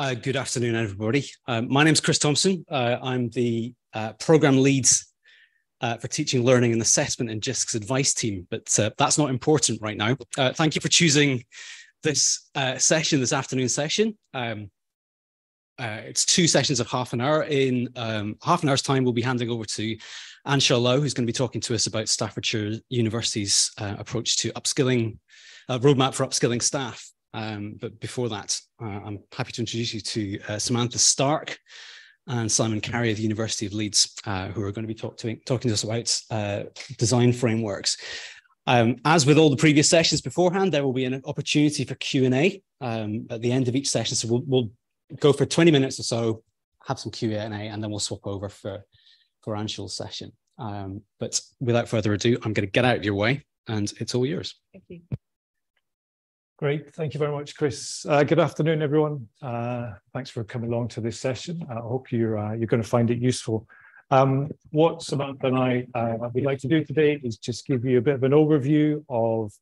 Uh, good afternoon, everybody. Um, my name is Chris Thompson. Uh, I'm the uh, program lead uh, for teaching, learning, and assessment in JISC's advice team, but uh, that's not important right now. Uh, thank you for choosing this session, this afternoon session. Um, it's two sessions of half an hour. In um, half an hour's time, we'll be handing over to Anshel Lowe, who's going to be talking to us about Staffordshire University's approach to upskilling, roadmap for upskilling staff. Um, but before that, uh, I'm happy to introduce you to uh, Samantha Stark and Simon Carrie of the University of Leeds, uh, who are going to be talk to, talking to us about uh, design frameworks. Um, as with all the previous sessions beforehand, there will be an opportunity for Q&A um, at the end of each session. So we'll, we'll, go for 20 minutes or so, have some Q&A, and then we'll swap over for, for Anshel's session. Um, but without further ado, I'm going to get out of your way, and it's all yours. Thank you. Great. Thank you very much, Chris. Uh, good afternoon, everyone. Uh, thanks for coming along to this session. I hope you're, uh, you're going to find it useful. Um, what Samantha and I uh, would like to do today is just give you a bit of an overview of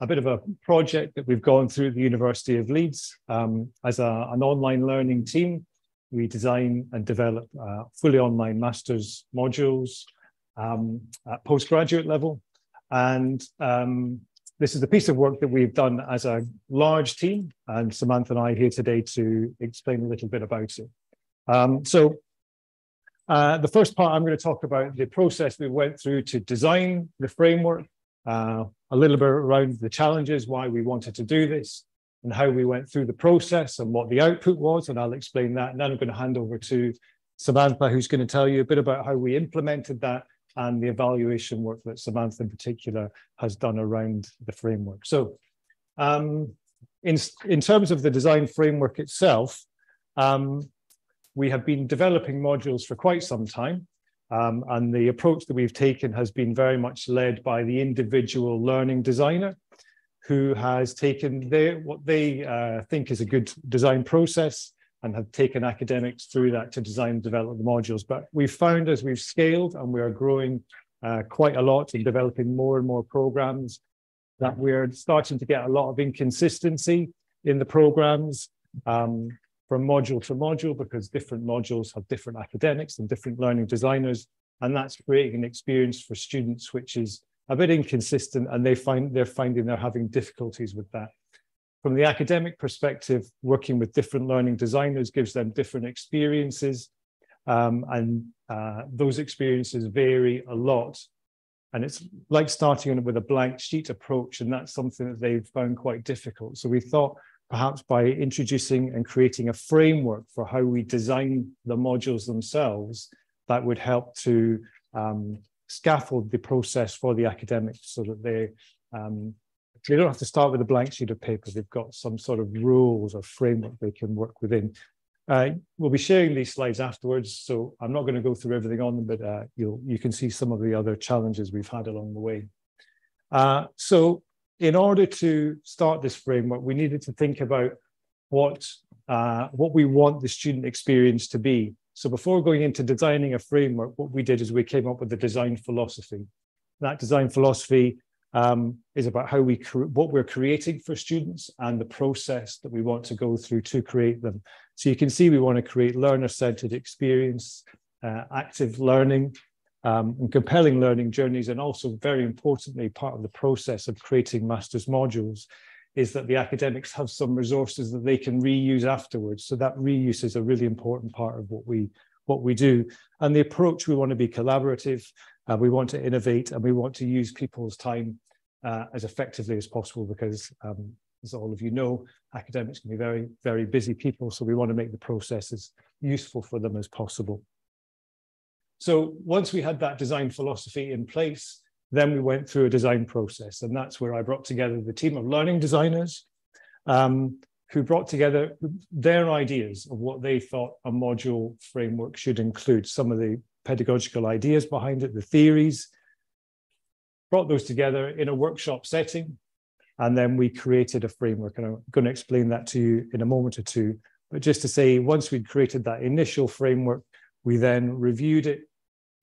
a bit of a project that we've gone through at the University of Leeds. Um, as a, an online learning team, we design and develop uh, fully online master's modules um, at postgraduate level. And um, this is a piece of work that we've done as a large team, and Samantha and I are here today to explain a little bit about it. Um, so uh, the first part, I'm going to talk about the process we went through to design the framework, uh, a little bit around the challenges, why we wanted to do this, and how we went through the process and what the output was, and I'll explain that. And then I'm going to hand over to Samantha, who's going to tell you a bit about how we implemented that and the evaluation work that Samantha in particular has done around the framework. So um, in, in terms of the design framework itself, um, we have been developing modules for quite some time. Um, and the approach that we've taken has been very much led by the individual learning designer who has taken their, what they uh, think is a good design process and have taken academics through that to design and develop the modules. But we've found as we've scaled and we are growing uh, quite a lot and developing more and more programs that we're starting to get a lot of inconsistency in the programs um, from module to module because different modules have different academics and different learning designers. And that's creating an experience for students which is a bit inconsistent and they find they're finding they're having difficulties with that. From the academic perspective, working with different learning designers gives them different experiences. Um, and uh, those experiences vary a lot. And it's like starting with a blank sheet approach, and that's something that they've found quite difficult. So we thought perhaps by introducing and creating a framework for how we design the modules themselves, that would help to um, scaffold the process for the academics so that they um, they don't have to start with a blank sheet of paper. They've got some sort of rules or framework they can work within. Uh, we'll be sharing these slides afterwards, so I'm not going to go through everything on them, but uh, you'll, you can see some of the other challenges we've had along the way. Uh, so in order to start this framework, we needed to think about what, uh, what we want the student experience to be. So before going into designing a framework, what we did is we came up with a design philosophy. That design philosophy um, is about how we what we're creating for students and the process that we want to go through to create them. So you can see we want to create learner-centered experience, uh, active learning, um, and compelling learning journeys, and also very importantly, part of the process of creating master's modules is that the academics have some resources that they can reuse afterwards. So that reuse is a really important part of what we what we do. And the approach we want to be collaborative uh, we want to innovate and we want to use people's time uh, as effectively as possible because, um, as all of you know, academics can be very, very busy people. So we want to make the process as useful for them as possible. So once we had that design philosophy in place, then we went through a design process. And that's where I brought together the team of learning designers um, who brought together their ideas of what they thought a module framework should include, some of the pedagogical ideas behind it, the theories, brought those together in a workshop setting, and then we created a framework. And I'm going to explain that to you in a moment or two. But just to say, once we'd created that initial framework, we then reviewed it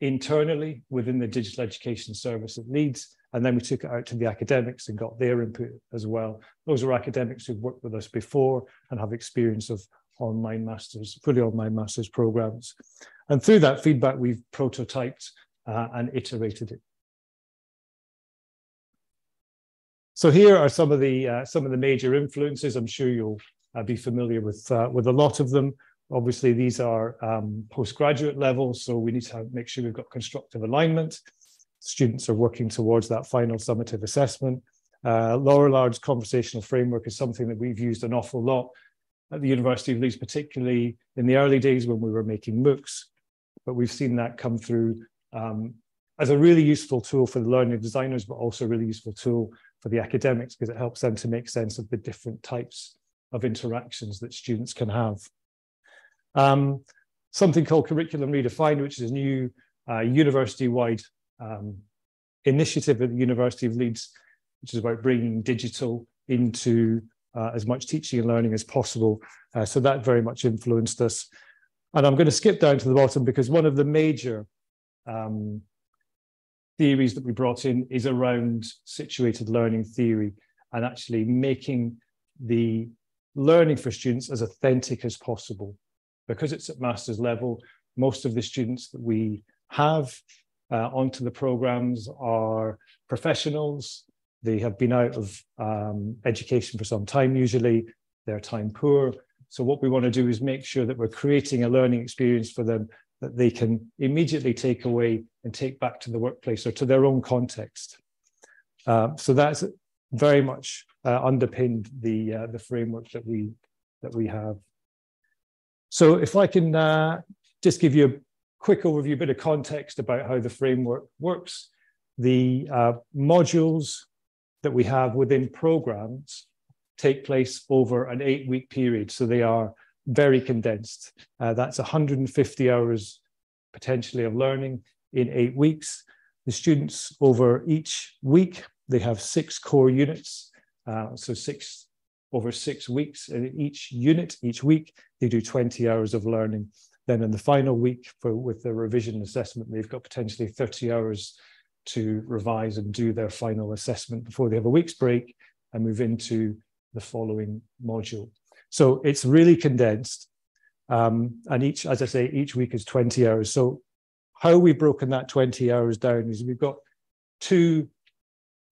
internally within the digital education service at Leeds, and then we took it out to the academics and got their input as well. Those are academics who've worked with us before and have experience of, online masters, fully online masters programs. And through that feedback, we've prototyped uh, and iterated it. So here are some of the uh, some of the major influences. I'm sure you'll uh, be familiar with uh, with a lot of them. Obviously, these are um, postgraduate levels, so we need to make sure we've got constructive alignment. Students are working towards that final summative assessment. Uh, Laurillard's conversational framework is something that we've used an awful lot at the University of Leeds, particularly in the early days when we were making MOOCs. But we've seen that come through um, as a really useful tool for the learning designers, but also a really useful tool for the academics because it helps them to make sense of the different types of interactions that students can have. Um, something called Curriculum Redefined, which is a new uh, university-wide um, initiative at the University of Leeds, which is about bringing digital into uh, as much teaching and learning as possible. Uh, so that very much influenced us. And I'm going to skip down to the bottom because one of the major um, theories that we brought in is around situated learning theory and actually making the learning for students as authentic as possible because it's at master's level, most of the students that we have uh, onto the programs are professionals. They have been out of um, education for some time, usually they're time poor. So what we want to do is make sure that we're creating a learning experience for them that they can immediately take away and take back to the workplace or to their own context. Uh, so that's very much uh, underpinned the uh, the framework that we that we have. So if I can uh, just give you a quick overview, a bit of context about how the framework works. The uh, modules that we have within programs take place over an eight week period. So they are very condensed. Uh, that's 150 hours potentially of learning in eight weeks. The students over each week, they have six core units. Uh, so six over six weeks. And each unit, each week, they do 20 hours of learning. Then in the final week for with the revision assessment, they've got potentially 30 hours to revise and do their final assessment before they have a week's break and move into the following module. So it's really condensed. Um, and each, as I say, each week is 20 hours. So how we've broken that 20 hours down is we've got two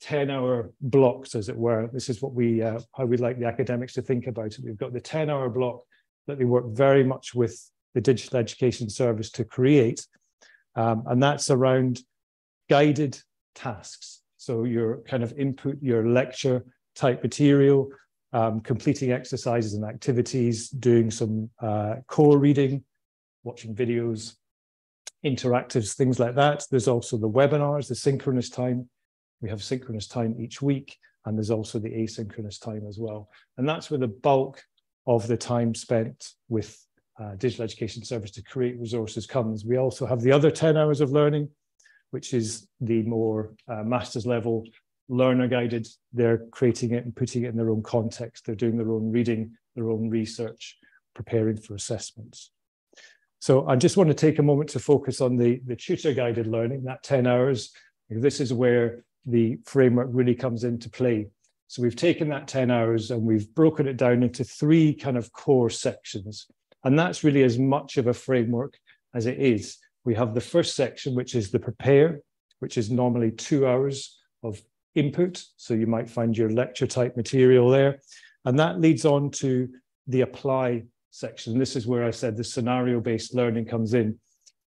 10 hour blocks, as it were. This is what we, uh, how we like the academics to think about it. We've got the 10 hour block that they work very much with the digital education service to create. Um, and that's around guided tasks. So your kind of input, your lecture type material, um, completing exercises and activities, doing some uh, core reading, watching videos, interactives, things like that. There's also the webinars, the synchronous time, we have synchronous time each week, and there's also the asynchronous time as well. And that's where the bulk of the time spent with uh, digital education service to create resources comes. We also have the other 10 hours of learning, which is the more uh, master's level learner guided. They're creating it and putting it in their own context. They're doing their own reading, their own research, preparing for assessments. So I just want to take a moment to focus on the, the tutor guided learning, that 10 hours. This is where the framework really comes into play. So we've taken that 10 hours and we've broken it down into three kind of core sections. And that's really as much of a framework as it is. We have the first section, which is the prepare, which is normally two hours of input. So you might find your lecture type material there. And that leads on to the apply section. This is where I said the scenario based learning comes in.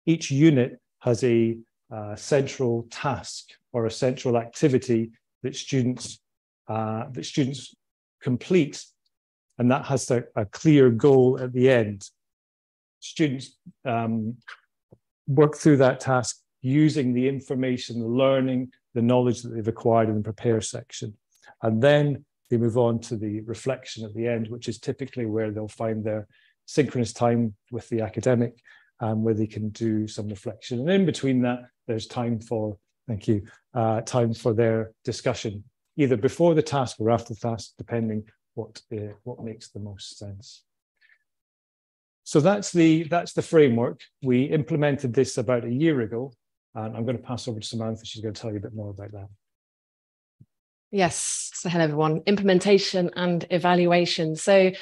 Each unit has a uh, central task or a central activity that students uh, that students complete, and that has a, a clear goal at the end. Students um, work through that task using the information, the learning, the knowledge that they've acquired in the prepare section, and then they move on to the reflection at the end, which is typically where they'll find their synchronous time with the academic um, where they can do some reflection. And in between that, there's time for, thank you, uh, time for their discussion, either before the task or after the task, depending what, uh, what makes the most sense. So that's the, that's the framework. We implemented this about a year ago, and I'm going to pass over to Samantha. She's going to tell you a bit more about that. Yes. So, hello, everyone. Implementation and evaluation. So,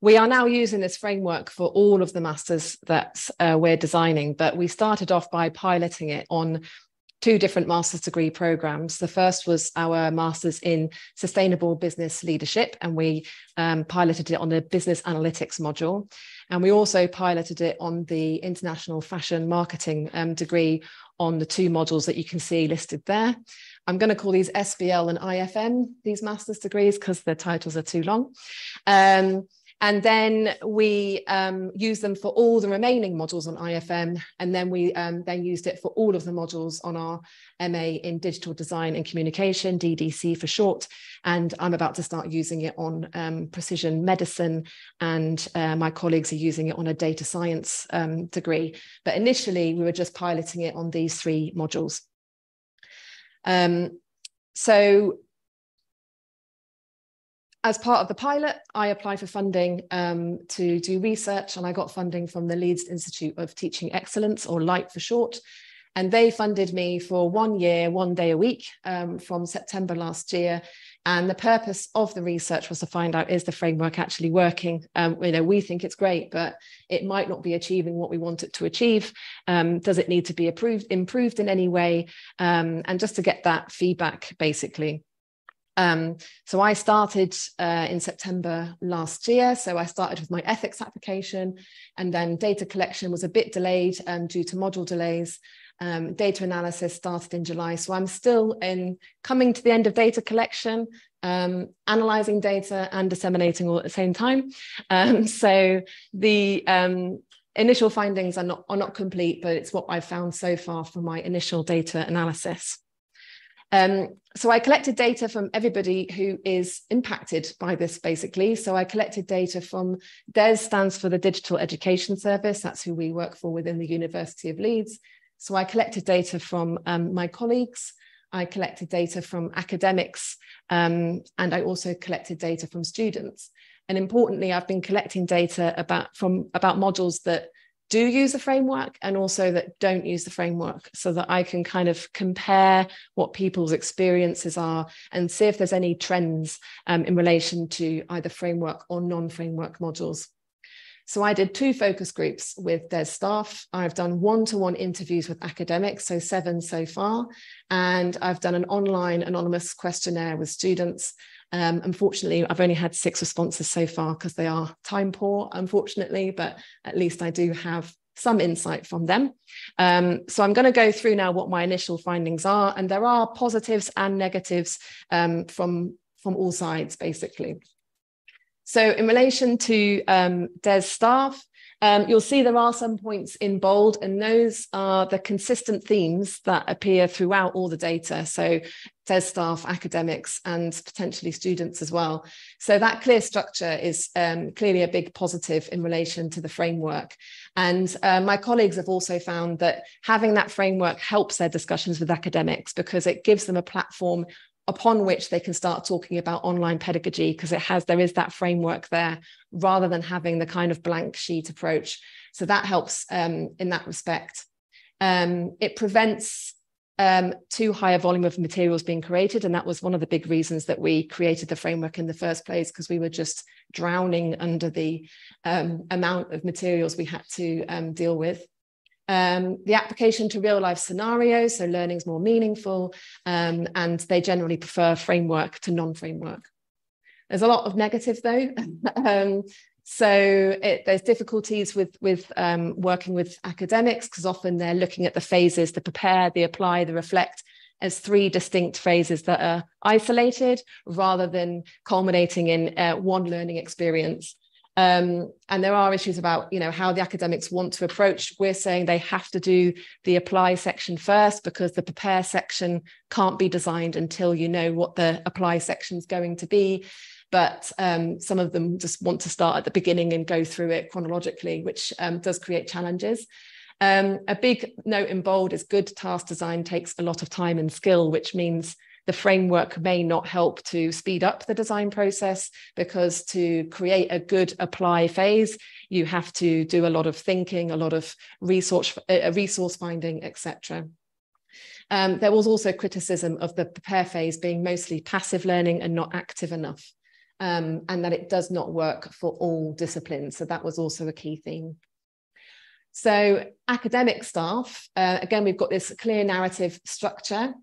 we are now using this framework for all of the masters that uh, we're designing, but we started off by piloting it on two different master's degree programs. The first was our master's in sustainable business leadership, and we um, piloted it on the business analytics module. And we also piloted it on the international fashion marketing um, degree on the two modules that you can see listed there. I'm going to call these SBL and IFM, these master's degrees, because the titles are too long. Um, and then we um, use them for all the remaining modules on IFM. And then we um, then used it for all of the modules on our MA in Digital Design and Communication, DDC for short. And I'm about to start using it on um, precision medicine. And uh, my colleagues are using it on a data science um, degree. But initially, we were just piloting it on these three modules. Um, so as part of the pilot, I applied for funding um, to do research, and I got funding from the Leeds Institute of Teaching Excellence, or LITE for short. And they funded me for one year, one day a week um, from September last year. And the purpose of the research was to find out is the framework actually working? Um, you know, we think it's great, but it might not be achieving what we want it to achieve. Um, does it need to be approved, improved in any way? Um, and just to get that feedback, basically. Um, so I started uh, in September last year. So I started with my ethics application, and then data collection was a bit delayed um, due to module delays. Um, data analysis started in July. So I'm still in coming to the end of data collection, um, analyzing data and disseminating all at the same time. Um, so the um, initial findings are not, are not complete, but it's what I've found so far from my initial data analysis. Um, so I collected data from everybody who is impacted by this, basically. So I collected data from DES stands for the Digital Education Service. That's who we work for within the University of Leeds. So I collected data from um, my colleagues. I collected data from academics, um, and I also collected data from students. And importantly, I've been collecting data about from about modules that do use the framework and also that don't use the framework so that I can kind of compare what people's experiences are and see if there's any trends um, in relation to either framework or non-framework modules. So I did two focus groups with their staff. I've done one-to-one interviews with academics, so seven so far. And I've done an online anonymous questionnaire with students um, unfortunately, I've only had six responses so far because they are time poor, unfortunately, but at least I do have some insight from them. Um, so I'm going to go through now what my initial findings are, and there are positives and negatives um, from, from all sides, basically. So in relation to um, DES staff, um, you'll see there are some points in bold, and those are the consistent themes that appear throughout all the data. So DES staff, academics, and potentially students as well. So that clear structure is um, clearly a big positive in relation to the framework. And uh, my colleagues have also found that having that framework helps their discussions with academics because it gives them a platform upon which they can start talking about online pedagogy because it has there is that framework there rather than having the kind of blank sheet approach. So that helps um, in that respect. Um, it prevents um, too high a volume of materials being created and that was one of the big reasons that we created the framework in the first place because we were just drowning under the um, amount of materials we had to um, deal with um, the application to real life scenarios, so learning is more meaningful, um, and they generally prefer framework to non-framework. There's a lot of negative though. um, so it, there's difficulties with, with um, working with academics because often they're looking at the phases, the prepare, the apply, the reflect, as three distinct phases that are isolated rather than culminating in uh, one learning experience. Um, and there are issues about, you know, how the academics want to approach. We're saying they have to do the apply section first because the prepare section can't be designed until you know what the apply section is going to be. But um, some of them just want to start at the beginning and go through it chronologically, which um, does create challenges. Um, a big note in bold is good task design takes a lot of time and skill, which means the framework may not help to speed up the design process because to create a good apply phase, you have to do a lot of thinking, a lot of resource, uh, resource finding, etc. Um, there was also criticism of the prepare phase being mostly passive learning and not active enough. um, and that it does not work for all disciplines. So that was also a key theme. So academic staff, uh, again, we've got this clear narrative structure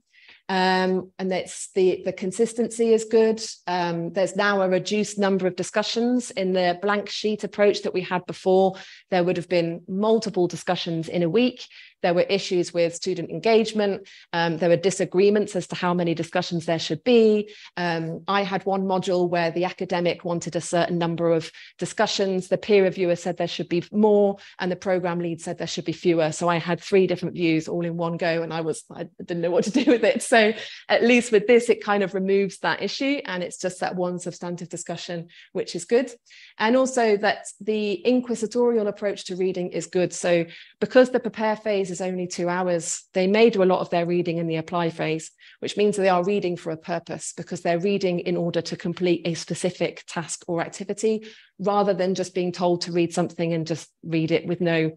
um, and that's the, the consistency is good. Um, there's now a reduced number of discussions in the blank sheet approach that we had before. There would have been multiple discussions in a week. There were issues with student engagement. Um, there were disagreements as to how many discussions there should be. Um, I had one module where the academic wanted a certain number of discussions. The peer reviewer said there should be more, and the program lead said there should be fewer. So I had three different views all in one go, and I was I didn't know what to do with it. So at least with this, it kind of removes that issue, and it's just that one substantive discussion, which is good. And also that the inquisitorial approach to reading is good. So because the prepare phase is only two hours, they may do a lot of their reading in the apply phase, which means they are reading for a purpose because they're reading in order to complete a specific task or activity rather than just being told to read something and just read it with no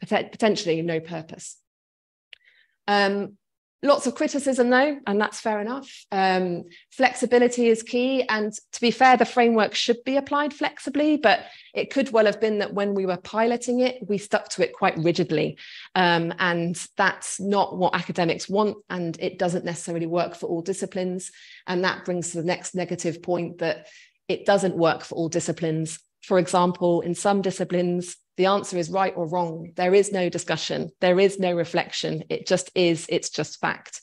potentially no purpose. Um, Lots of criticism, though, and that's fair enough. Um, flexibility is key. And to be fair, the framework should be applied flexibly, but it could well have been that when we were piloting it, we stuck to it quite rigidly. Um, and that's not what academics want, and it doesn't necessarily work for all disciplines. And that brings to the next negative point that it doesn't work for all disciplines. For example, in some disciplines, the answer is right or wrong. There is no discussion, there is no reflection. It just is, it's just fact.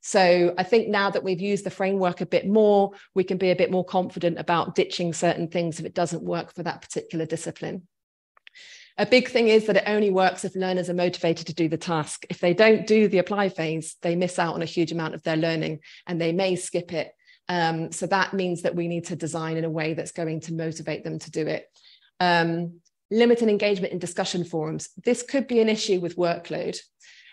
So I think now that we've used the framework a bit more, we can be a bit more confident about ditching certain things if it doesn't work for that particular discipline. A big thing is that it only works if learners are motivated to do the task. If they don't do the apply phase, they miss out on a huge amount of their learning and they may skip it. Um, so that means that we need to design in a way that's going to motivate them to do it. Um, limited engagement in discussion forums. This could be an issue with workload.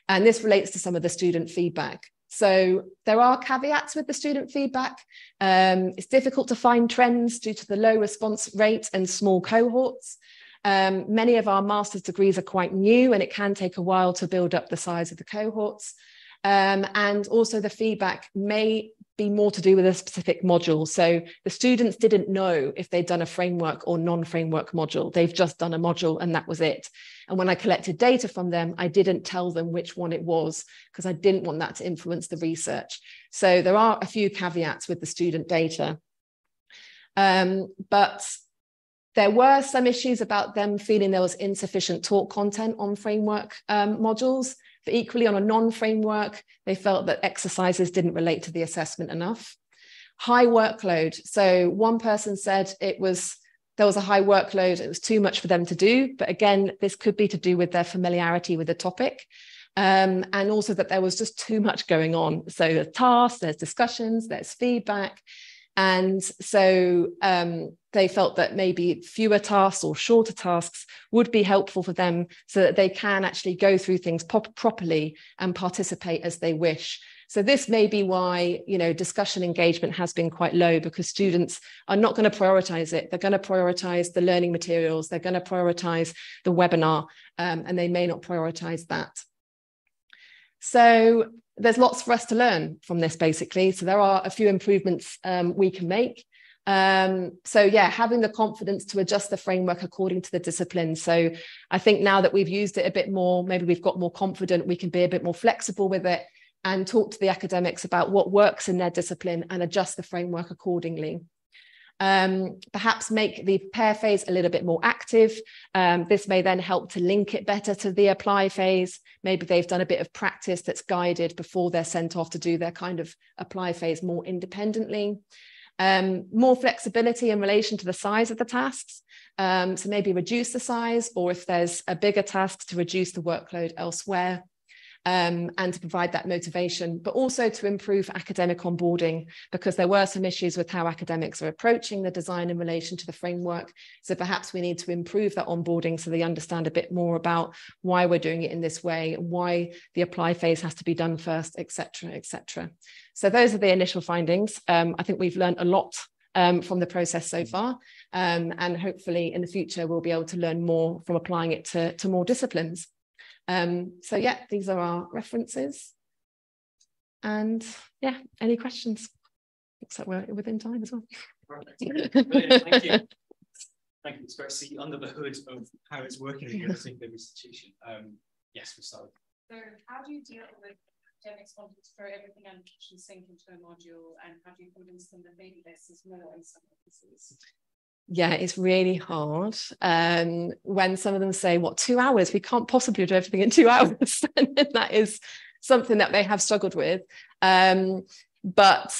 And this relates to some of the student feedback. So there are caveats with the student feedback. Um, it's difficult to find trends due to the low response rate and small cohorts. Um, many of our master's degrees are quite new and it can take a while to build up the size of the cohorts. Um, and also the feedback may be more to do with a specific module. So the students didn't know if they'd done a framework or non-framework module. They've just done a module and that was it. And when I collected data from them, I didn't tell them which one it was because I didn't want that to influence the research. So there are a few caveats with the student data. Um, but there were some issues about them feeling there was insufficient talk content on framework um, modules. But equally, on a non framework, they felt that exercises didn't relate to the assessment enough. High workload. So one person said it was there was a high workload, it was too much for them to do. But again, this could be to do with their familiarity with the topic. Um, and also that there was just too much going on. So there's tasks, there's discussions, there's feedback. And so um, they felt that maybe fewer tasks or shorter tasks would be helpful for them so that they can actually go through things pop- properly and participate as they wish. So this may be why you know discussion engagement has been quite low because students are not going to prioritize it. They're going to prioritize the learning materials. They're going to prioritize the webinar, um, and they may not prioritize that. So there's lots for us to learn from this, basically. So there are a few improvements um, we can make. Um, so yeah, having the confidence to adjust the framework according to the discipline. So I think now that we've used it a bit more, maybe we've got more confident, we can be a bit more flexible with it and talk to the academics about what works in their discipline and adjust the framework accordingly. Um, perhaps make the pair phase a little bit more active. Um, this may then help to link it better to the apply phase. Maybe they've done a bit of practice that's guided before they're sent off to do their kind of apply phase more independently. Um, more flexibility in relation to the size of the tasks. Um, so maybe reduce the size, or if there's a bigger task, to reduce the workload elsewhere um, and to provide that motivation, but also to improve academic onboarding because there were some issues with how academics are approaching the design in relation to the framework. So perhaps we need to improve that onboarding so they understand a bit more about why we're doing it in this way, and why the apply phase has to be done first, etc., etc. So those are the initial findings. Um, I think we've learned a lot um, from the process so far. Um, and hopefully in the future, we'll be able to learn more from applying it to, to more disciplines. Um, so yeah, these are our references. And yeah, any questions? Looks like we're within time as well. Perfect. Thank you. Thank you. It's great to see under the hood of how it's working in your particular institution. Um, yes, we started. So how do you deal with academics wanting to throw everything and sync into a module and how do you convince them that maybe this is more in some cases? Yeah, it's really hard. Um, when some of them say, What, two hours? We can't possibly do everything in two hours. and that is something that they have struggled with. Um, but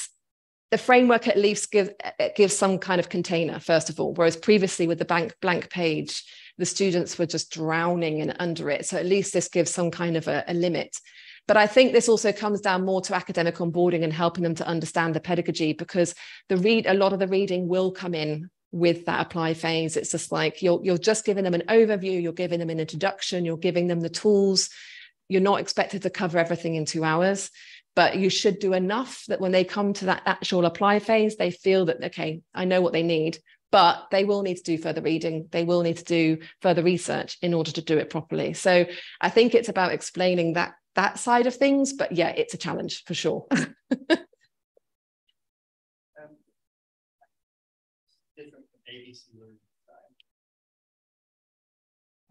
the framework at least gives gives some kind of container first of all whereas previously with the blank blank page the students were just drowning in under it so at least this gives some kind of a, a limit but I think this also comes down more to academic onboarding and helping them to understand the pedagogy because the read a lot of the reading will come in with that apply phase. It's just like you're you're just giving them an overview, you're giving them an introduction, you're giving them the tools. You're not expected to cover everything in two hours but you should do enough that when they come to that actual apply phase, they feel that, okay, I know what they need, but they will need to do further reading. They will need to do further research in order to do it properly. So I think it's about explaining that that side of things, but yeah, it's a challenge for sure.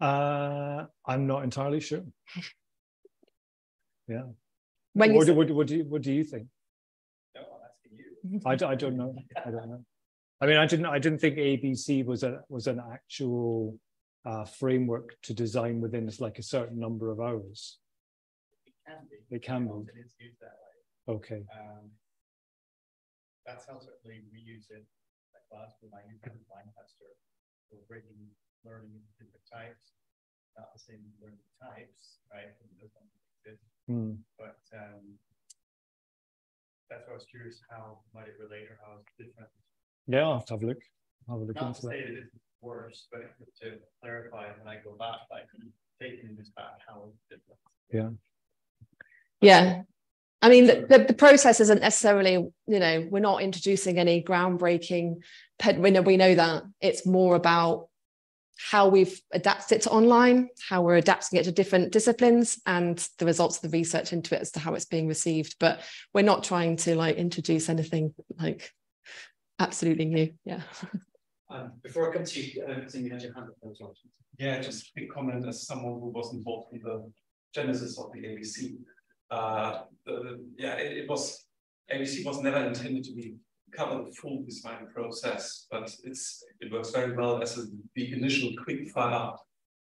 Uh, I'm not entirely sure. Yeah. When what, you, what, what, do you, what do you think? I, I don't know. I don't know. I mean, I didn't. I didn't think ABC was a was an actual uh, framework to design within like a certain number of hours. It can be. It can be. It's used that way. Okay. Um, that's how certainly we use it at class with my new line tester. We're breaking learning into different types, not the same learning types, right? Mm. But um, that's why I was curious how might it relate or how it's different. Yeah, I'll have to have a look. I'll have a look Not into to that. say that it's worse, but to clarify when I go back, I like taking this back, how it's different. Yeah. yeah. I mean, the, the, the, process isn't necessarily, you know, we're not introducing any groundbreaking, we know, we know that. It's more about how we've adapted it to online, how we're adapting it to different disciplines, and the results of the research into it as to how it's being received. But we're not trying to like introduce anything like absolutely new. Yeah. Um, before I come to you, uh, you had your hand up as well. Yeah, just a quick comment as someone who was involved in the genesis of the ABC. Uh, yeah, it, it was ABC was never intended to be cover the full design process, but it's it works very well as a, the initial quick fire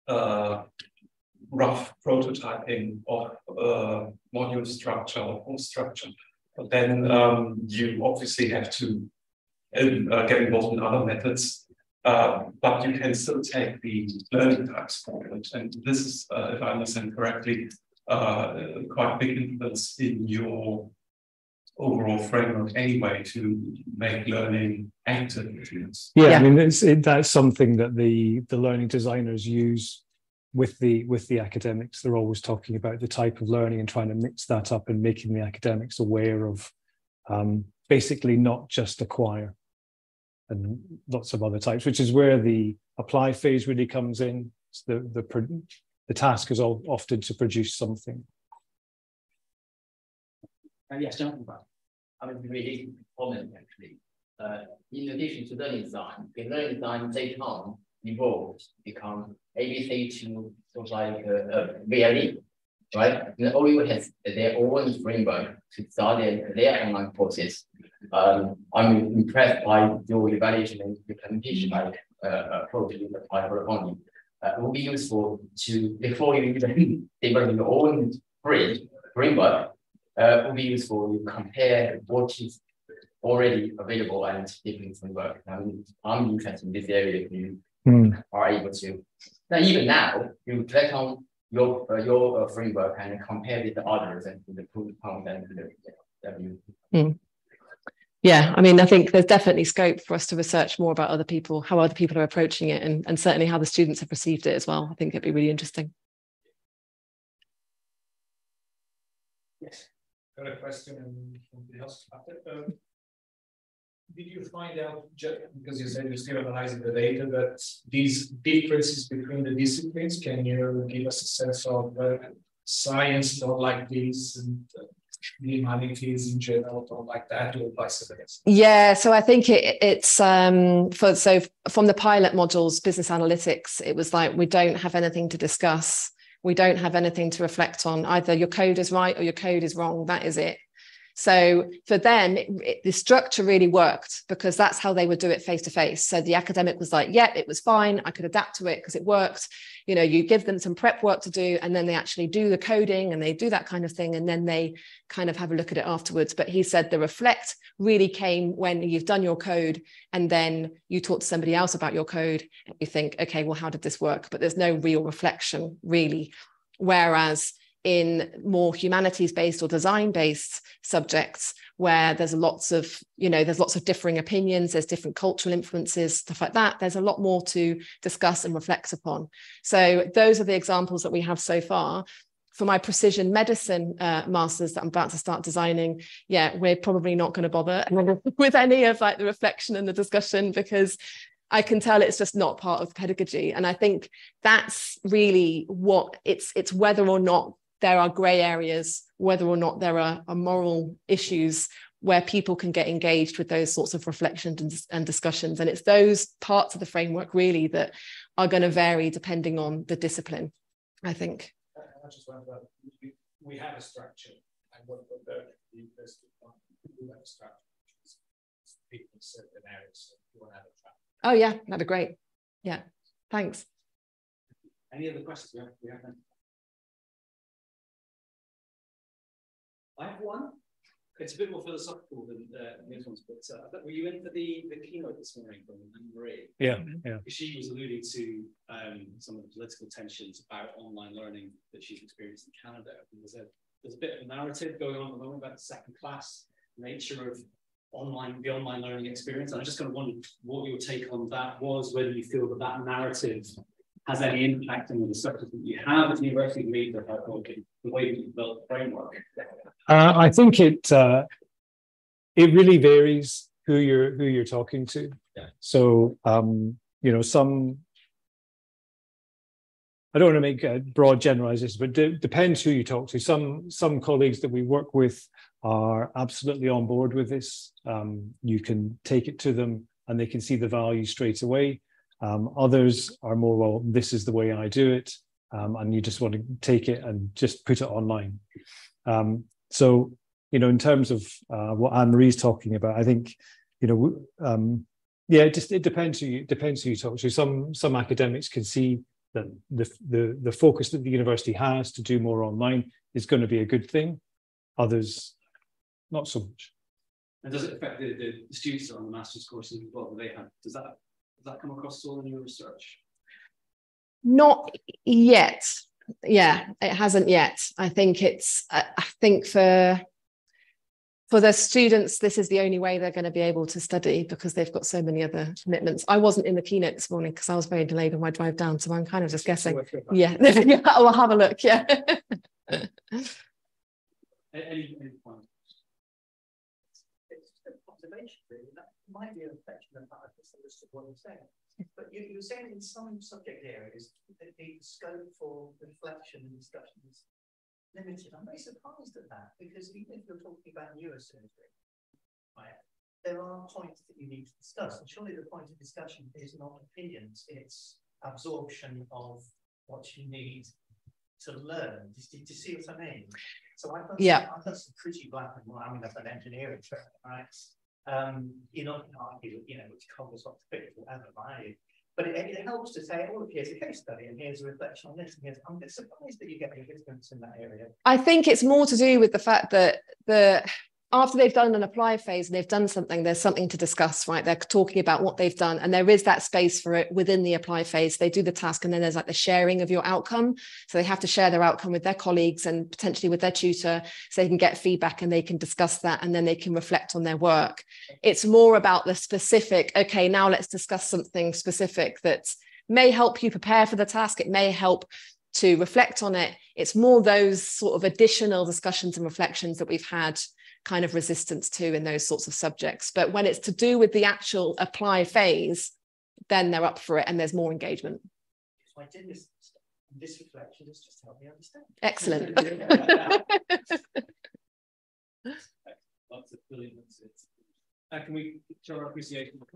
uh, rough prototyping of uh, module structure or course structure. But then um, you obviously have to uh, get involved in other methods, uh, but you can still take the learning types forward. And this is, uh, if I understand correctly, quite big influence in your overall framework anyway to make learning active. Yeah, yeah. I mean, it's, it, that's something that the the learning designers use with the with the academics. They're always talking about the type of learning and trying to mix that up and making the academics aware of um, basically not just acquire and lots of other types, which is where the apply phase really comes in. It's the the the task is all, often to produce something. Uh, yes, I mean, really comment actually. Uh, in addition to learning design, the learning design later on evolved, become ABC to sort of like a, a VLE, right? And OU has their own framework to start their, their online courses. Um, I'm impressed by your evaluation and implementation like uh, approach with apply for funding. Uh, it will be useful to, before you even develop your own framework, uh, will be useful to compare what is already available and different framework. I'm, I'm interested in this area if you mm. are able to. Now, even now, you click on your uh, your uh, framework and compare with the others and the proof of and the mm. Yeah, I mean, I think there's definitely scope for us to research more about other people, how other people are approaching it, and, and certainly how the students have received it as well. I think it'd be really interesting. Yes got a question and somebody else Um, did you find out, because you said you're still analyzing the data, that these differences between the disciplines, can you give us a sense of uh, science not like this and uh, humanities in general or like that or vice versa? Yeah, so I think it, it's um, for so from the pilot modules, business analytics, it was like we don't have anything to discuss. We don't have anything to reflect on. Either your code is right or your code is wrong. That is it. So for them, it, it, the structure really worked because that's how they would do it face to face. So the academic was like, yeah, it was fine. I could adapt to it because it worked. You know, you give them some prep work to do, and then they actually do the coding and they do that kind of thing. And then they kind of have a look at it afterwards. But he said the reflect really came when you've done your code and then you talk to somebody else about your code and you think, okay, well, how did this work? But there's no real reflection really. Whereas in more humanities based or design based subjects where there's lots of you know there's lots of differing opinions there's different cultural influences stuff like that there's a lot more to discuss and reflect upon so those are the examples that we have so far for my precision medicine uh, masters that I'm about to start designing, yeah, we're probably not going to bother with any of like the reflection and the discussion because I can tell it's just not part of pedagogy. And I think that's really what it's it's whether or not there are grey areas, whether or not there are, are, moral issues where people can get engaged with those sorts of reflections and, and discussions. And it's those parts of the framework really that are going to vary depending on the discipline, I think. I just wonder, we, we have a structure, and what the university we have a structure, people in certain areas, so you want to have a track. Oh yeah, that'd be great. Yeah, thanks. Any other questions? We have, we have I have one. It's a bit more philosophical than uh, these ones, but uh, were you in for the, the keynote this morning from Marie? Yeah, yeah. She was alluding to um, some of the political tensions about online learning that she's experienced in Canada. There's a there's a bit of a narrative going on at the moment about the second class nature of online the online learning experience. And I just kind of wondered what your take on that was, whether you feel that that narrative has any impact on the discussions that you have at the university lead or the way you build the framework? Uh, I think it uh, it really varies who you're who you're talking to. Yeah. So um, you know, some I don't want to make a broad generalizations, but it depends who you talk to. Some some colleagues that we work with are absolutely on board with this. Um, you can take it to them and they can see the value straight away. Um, others are more, well, this is the way I do it. Um, and you just want to take it and just put it online. Um, so, you know, in terms of uh, what Anne Marie's talking about, I think, you know, um, yeah, it just it depends who you depends who you talk to. Some some academics can see that the the the focus that the university has to do more online is going to be a good thing. Others, not so much. And does it affect the, the students on the master's courses as well? They have does that does that come across all in your research? Not yet. Yeah, it hasn't yet. I think it's. I think for for the students, this is the only way they're going to be able to study because they've got so many other commitments. I wasn't in the keynote this morning because I was very delayed on my drive down, so I'm kind of just guessing. Yeah, I'll have a look. Yeah. any, any point? It's just an observation, really. That might be a reflection of how I misunderstood what I'm saying. But you, you're saying in some subject areas that the scope for reflection and discussion is limited. I'm very surprised at that because even if you're talking about neurosurgery, right, there are points that you need to discuss. And surely the point of discussion is not opinions, it's absorption of what you need to learn. Do, you see what I mean? So I've done, yeah. some, I've done some pretty black and white. I mean, I've done engineering, right? Um, going to argue, you know, which covers what's fit or whatever, right? But it, it, helps to say, oh, here's a case study and here's a reflection on this. And here's, I'm surprised that you get any in that area. I think it's more to do with the fact that the after they've done an apply phase and they've done something, there's something to discuss, right? They're talking about what they've done, and there is that space for it within the apply phase. They do the task, and then there's like the sharing of your outcome. So they have to share their outcome with their colleagues and potentially with their tutor so they can get feedback and they can discuss that and then they can reflect on their work. It's more about the specific, okay, now let's discuss something specific that may help you prepare for the task. It may help to reflect on it. It's more those sort of additional discussions and reflections that we've had kind of resistance to in those sorts of subjects. But when it's to do with the actual apply phase, then they're up for it and there's more engagement. So I did this, this reflection has just helped me understand. Excellent. Lots of brilliant. Uh, can we show our appreciation for